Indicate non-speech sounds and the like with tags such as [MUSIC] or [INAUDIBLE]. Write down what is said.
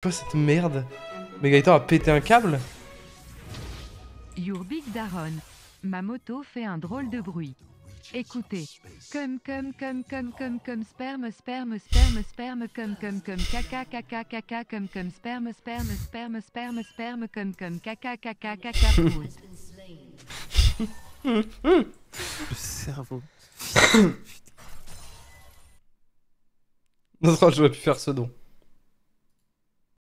Quoi cette merde Mais Gaëtan a pété un câble Your Big Daron. Ma moto fait un drôle de bruit. Écoutez. Comme comme comme comme comme comme sperme sperme sperme sperme comme comme comme caca caca caca comme comme sperme sperme sperme sperme sperme comme comme caca caca caca. Le cerveau. [COUGHS] Non, j'aurais plus faire ce don.